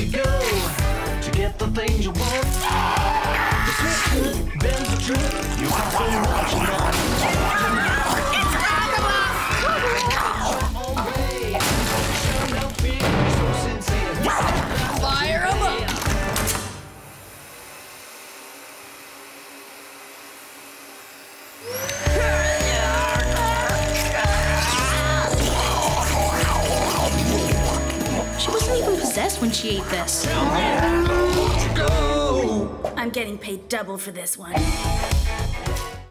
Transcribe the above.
to go to get the things you want. The sweet bends the truth. You have been watching that. It's Fire him up! She wasn't possessed when she ate this. I'm getting paid double for this one.